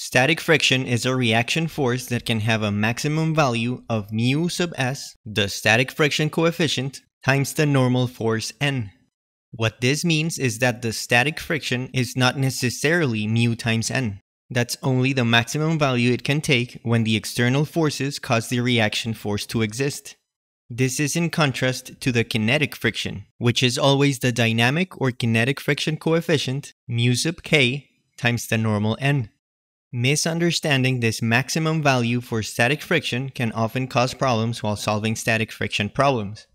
Static friction is a reaction force that can have a maximum value of mu sub s, the static friction coefficient, times the normal force n. What this means is that the static friction is not necessarily mu times n. That's only the maximum value it can take when the external forces cause the reaction force to exist. This is in contrast to the kinetic friction, which is always the dynamic or kinetic friction coefficient mu sub k times the normal n. Misunderstanding this maximum value for static friction can often cause problems while solving static friction problems.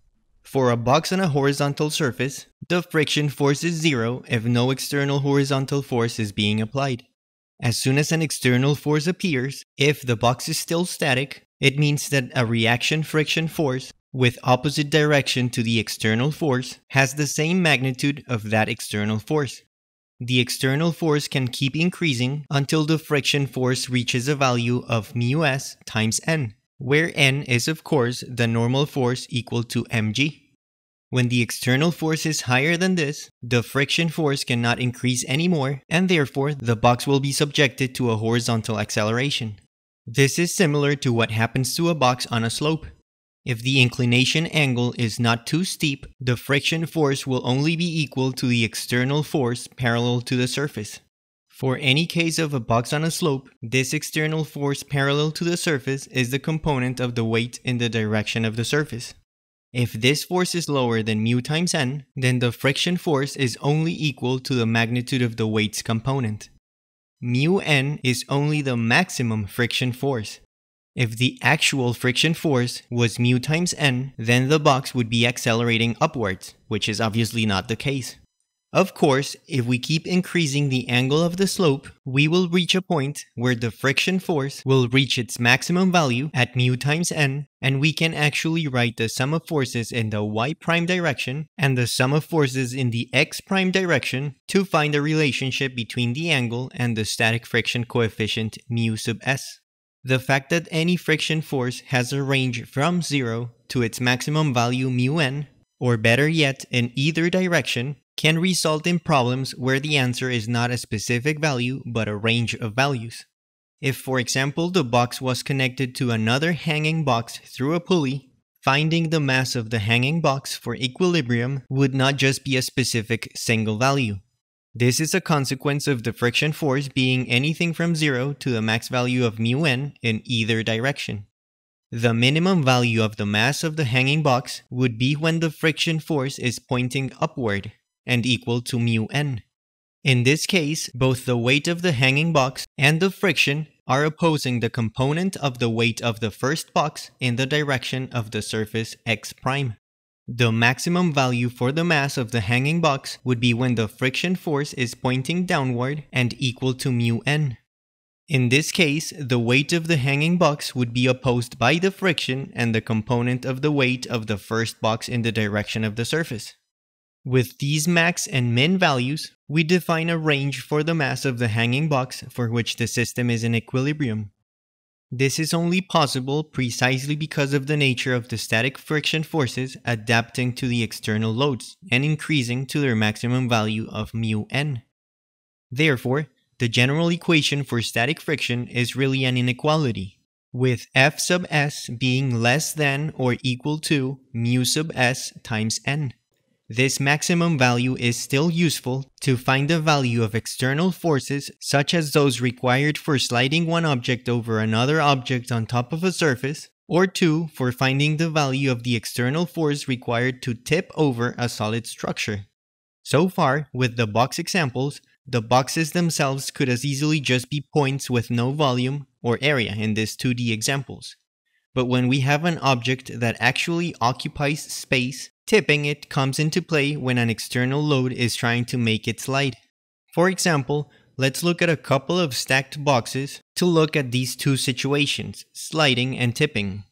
For a box on a horizontal surface, the friction force is zero if no external horizontal force is being applied. As soon as an external force appears, if the box is still static, it means that a reaction friction force with opposite direction to the external force has the same magnitude of that external force. The external force can keep increasing until the friction force reaches a value of mu s times n, where n is of course the normal force equal to mg. When the external force is higher than this, the friction force cannot increase anymore, and therefore the box will be subjected to a horizontal acceleration. This is similar to what happens to a box on a slope. If the inclination angle is not too steep, the friction force will only be equal to the external force parallel to the surface. For any case of a box on a slope, this external force parallel to the surface is the component of the weight in the direction of the surface. If this force is lower than mu times n, then the friction force is only equal to the magnitude of the weight's component. Mu n is only the maximum friction force, if the actual friction force was mu times n, then the box would be accelerating upwards, which is obviously not the case. Of course, if we keep increasing the angle of the slope, we will reach a point where the friction force will reach its maximum value at mu times n, and we can actually write the sum of forces in the y prime direction and the sum of forces in the x prime direction to find a relationship between the angle and the static friction coefficient mu sub s. The fact that any friction force has a range from 0 to its maximum value mu n, or better yet, in either direction, can result in problems where the answer is not a specific value but a range of values. If, for example, the box was connected to another hanging box through a pulley, finding the mass of the hanging box for equilibrium would not just be a specific single value. This is a consequence of the friction force being anything from 0 to the max value of mu n in either direction. The minimum value of the mass of the hanging box would be when the friction force is pointing upward and equal to mu n. In this case, both the weight of the hanging box and the friction are opposing the component of the weight of the first box in the direction of the surface x prime. The maximum value for the mass of the hanging box would be when the friction force is pointing downward and equal to mu n. In this case, the weight of the hanging box would be opposed by the friction and the component of the weight of the first box in the direction of the surface. With these max and min values, we define a range for the mass of the hanging box for which the system is in equilibrium. This is only possible precisely because of the nature of the static friction forces adapting to the external loads and increasing to their maximum value of mu n. Therefore, the general equation for static friction is really an inequality, with F sub s being less than or equal to mu sub s times n. This maximum value is still useful to find the value of external forces such as those required for sliding one object over another object on top of a surface, or 2 for finding the value of the external force required to tip over a solid structure. So far, with the box examples, the boxes themselves could as easily just be points with no volume or area in these 2D examples. But when we have an object that actually occupies space, tipping it comes into play when an external load is trying to make it slide. For example, let's look at a couple of stacked boxes to look at these two situations, sliding and tipping.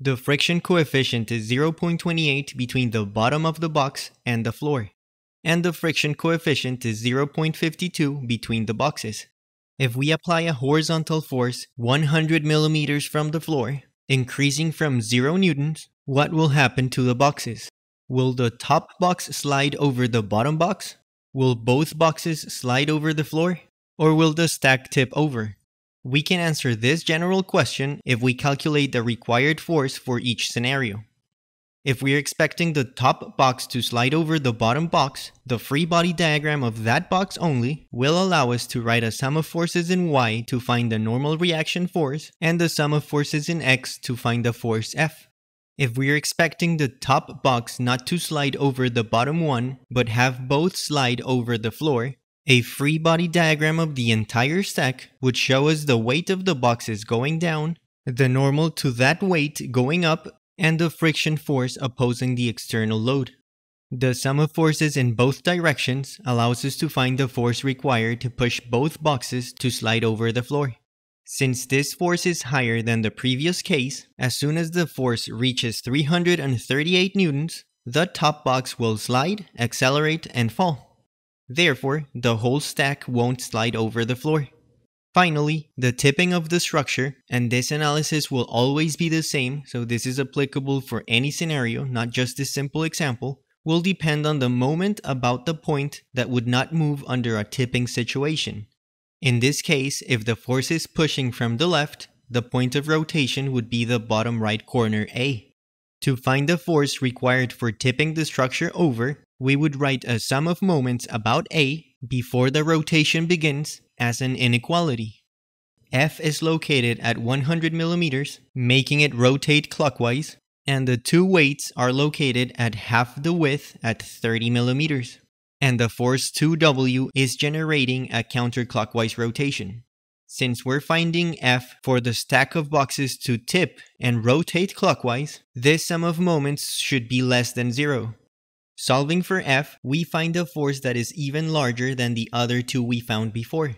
The friction coefficient is 0.28 between the bottom of the box and the floor, and the friction coefficient is 0.52 between the boxes. If we apply a horizontal force 100 millimeters from the floor, increasing from 0 newtons, what will happen to the boxes? Will the top box slide over the bottom box? Will both boxes slide over the floor? Or will the stack tip over? We can answer this general question if we calculate the required force for each scenario. If we're expecting the top box to slide over the bottom box, the free body diagram of that box only will allow us to write a sum of forces in y to find the normal reaction force and the sum of forces in x to find the force F. If we're expecting the top box not to slide over the bottom one, but have both slide over the floor, a free body diagram of the entire stack would show us the weight of the boxes going down, the normal to that weight going up, and the friction force opposing the external load. The sum of forces in both directions allows us to find the force required to push both boxes to slide over the floor. Since this force is higher than the previous case, as soon as the force reaches 338 newtons, the top box will slide, accelerate, and fall. Therefore, the whole stack won't slide over the floor. Finally, the tipping of the structure, and this analysis will always be the same, so this is applicable for any scenario, not just this simple example, will depend on the moment about the point that would not move under a tipping situation. In this case, if the force is pushing from the left, the point of rotation would be the bottom right corner A. To find the force required for tipping the structure over, we would write a sum of moments about A before the rotation begins as an inequality. F is located at 100 millimeters, making it rotate clockwise, and the two weights are located at half the width at 30 millimeters. And the force 2W is generating a counterclockwise rotation. Since we're finding F for the stack of boxes to tip and rotate clockwise, this sum of moments should be less than zero. Solving for F, we find a force that is even larger than the other two we found before.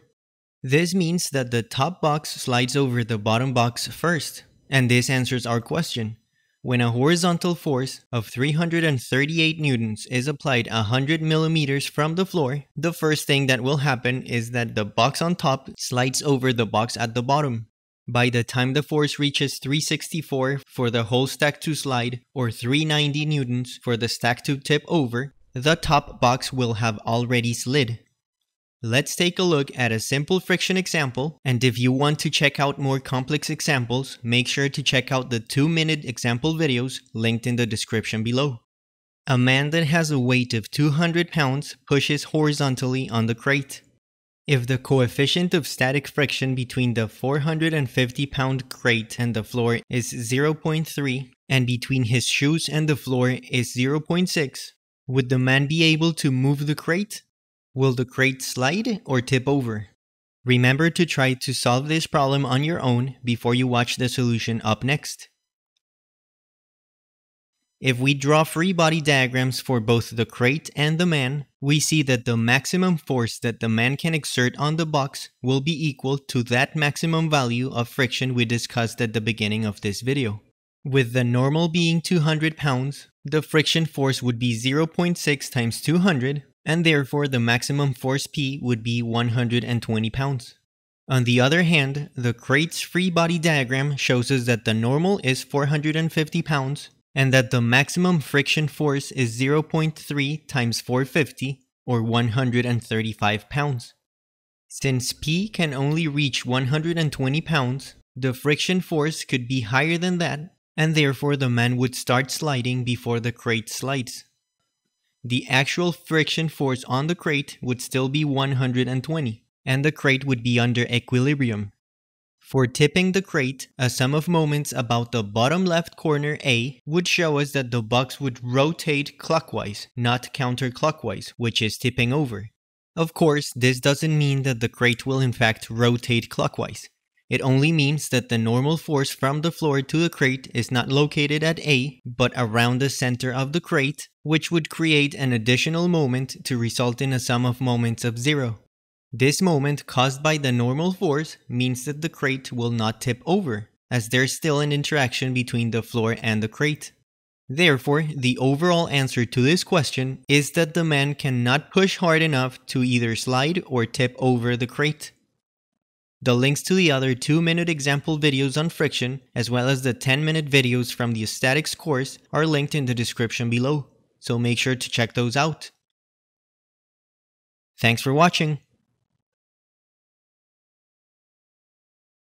This means that the top box slides over the bottom box first, and this answers our question. When a horizontal force of 338 newtons is applied 100 millimeters from the floor, the first thing that will happen is that the box on top slides over the box at the bottom. By the time the force reaches 364 for the whole stack to slide, or 390 newtons for the stack to tip over, the top box will have already slid. Let's take a look at a simple friction example, and if you want to check out more complex examples, make sure to check out the 2 minute example videos linked in the description below. A man that has a weight of 200 pounds pushes horizontally on the crate. If the coefficient of static friction between the 450 pound crate and the floor is 0.3, and between his shoes and the floor is 0.6, would the man be able to move the crate? Will the crate slide or tip over? Remember to try to solve this problem on your own before you watch the solution up next. If we draw free body diagrams for both the crate and the man, we see that the maximum force that the man can exert on the box will be equal to that maximum value of friction we discussed at the beginning of this video. With the normal being 200 pounds, the friction force would be 0.6 times 200 and therefore the maximum force P would be 120 pounds. On the other hand, the crate's free body diagram shows us that the normal is 450 pounds and that the maximum friction force is 0.3 times 450 or 135 pounds. Since P can only reach 120 pounds, the friction force could be higher than that and therefore the man would start sliding before the crate slides the actual friction force on the crate would still be 120, and the crate would be under equilibrium. For tipping the crate, a sum of moments about the bottom left corner A would show us that the box would rotate clockwise, not counterclockwise, which is tipping over. Of course, this doesn't mean that the crate will in fact rotate clockwise. It only means that the normal force from the floor to the crate is not located at A, but around the center of the crate, which would create an additional moment to result in a sum of moments of zero. This moment caused by the normal force means that the crate will not tip over, as there's still an interaction between the floor and the crate. Therefore, the overall answer to this question is that the man cannot push hard enough to either slide or tip over the crate. The links to the other 2 minute example videos on friction, as well as the 10 minute videos from the statics course, are linked in the description below, so make sure to check those out. Thanks for watching.